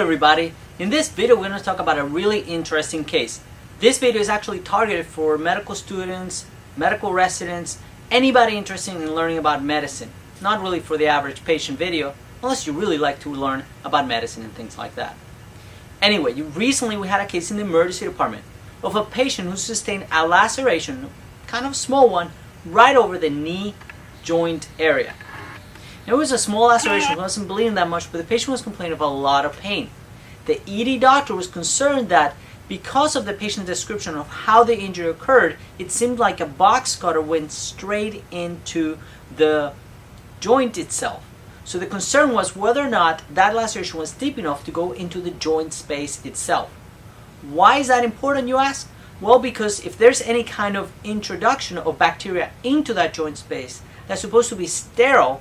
everybody, in this video we're going to talk about a really interesting case. This video is actually targeted for medical students, medical residents, anybody interested in learning about medicine. Not really for the average patient video, unless you really like to learn about medicine and things like that. Anyway, recently we had a case in the emergency department of a patient who sustained a laceration, kind of small one, right over the knee joint area. It was a small laceration, wasn't bleeding that much, but the patient was complaining of a lot of pain. The ED doctor was concerned that because of the patient's description of how the injury occurred, it seemed like a box cutter went straight into the joint itself. So the concern was whether or not that laceration was deep enough to go into the joint space itself. Why is that important, you ask? Well, because if there's any kind of introduction of bacteria into that joint space that's supposed to be sterile,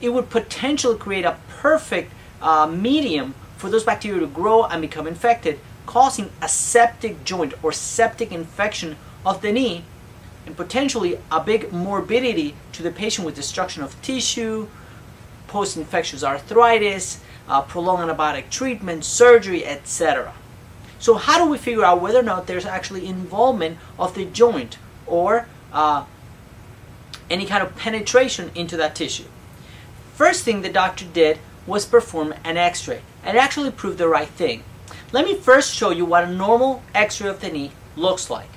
it would potentially create a perfect uh, medium for those bacteria to grow and become infected, causing a septic joint or septic infection of the knee and potentially a big morbidity to the patient with destruction of tissue, post-infectious arthritis, uh, prolonged antibiotic treatment, surgery, etc. So how do we figure out whether or not there's actually involvement of the joint or uh, any kind of penetration into that tissue? First thing the doctor did was perform an x-ray and actually proved the right thing. Let me first show you what a normal x-ray of the knee looks like.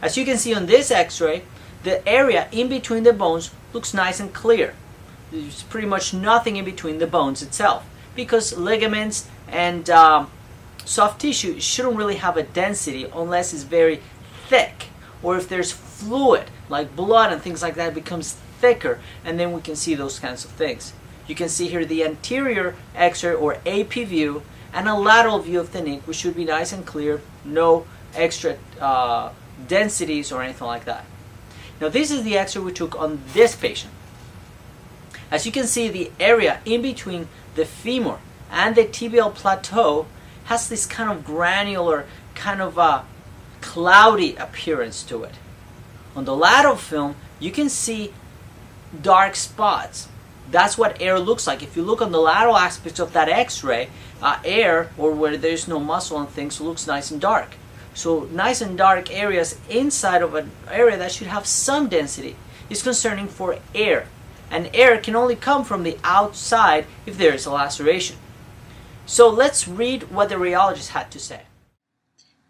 As you can see on this x-ray, the area in between the bones looks nice and clear. There's pretty much nothing in between the bones itself because ligaments and um, soft tissue shouldn't really have a density unless it's very thick or if there's fluid like blood and things like that becomes thicker and then we can see those kinds of things. You can see here the anterior x-ray or AP view and a lateral view of the knee which should be nice and clear, no extra uh, densities or anything like that. Now this is the x-ray we took on this patient. As you can see the area in between the femur and the tibial plateau has this kind of granular, kind of a cloudy appearance to it. On the lateral film, you can see dark spots. That's what air looks like. If you look on the lateral aspects of that x-ray, uh, air, or where there's no muscle and things, looks nice and dark. So nice and dark areas inside of an area that should have some density is concerning for air. And air can only come from the outside if there is a laceration. So let's read what the radiologist had to say.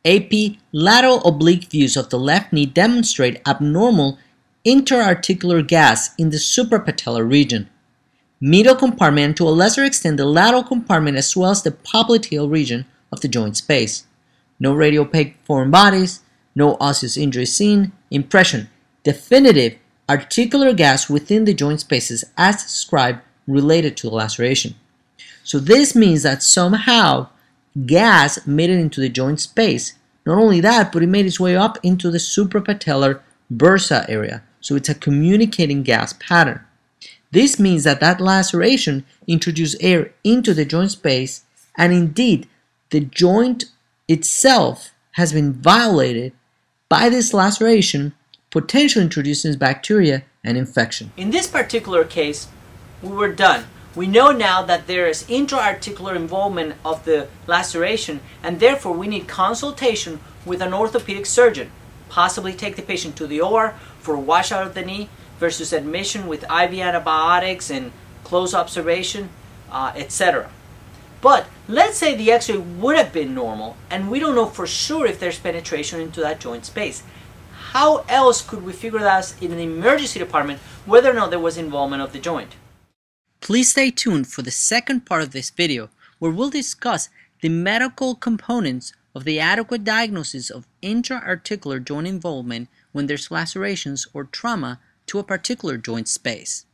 AP lateral oblique views of the left knee demonstrate abnormal intra-articular gas in the suprapatellar region, medial compartment, and to a lesser extent the lateral compartment as well as the popliteal region of the joint space. No radiopaque foreign bodies, no osseous injury seen, impression, definitive articular gas within the joint spaces as described related to the laceration. So this means that somehow gas made it into the joint space. Not only that, but it made its way up into the suprapatellar bursa area, so it's a communicating gas pattern. This means that that laceration introduced air into the joint space and indeed the joint itself has been violated by this laceration, potentially introducing bacteria and infection. In this particular case, we were done. We know now that there is intra-articular involvement of the laceration and therefore we need consultation with an orthopedic surgeon. Possibly take the patient to the OR for washout of the knee versus admission with IV antibiotics and close observation, uh, etc. But let's say the x-ray would have been normal and we don't know for sure if there's penetration into that joint space. How else could we figure out in an emergency department whether or not there was involvement of the joint? Please stay tuned for the second part of this video where we'll discuss the medical components of the adequate diagnosis of intra-articular joint involvement when there's lacerations or trauma to a particular joint space.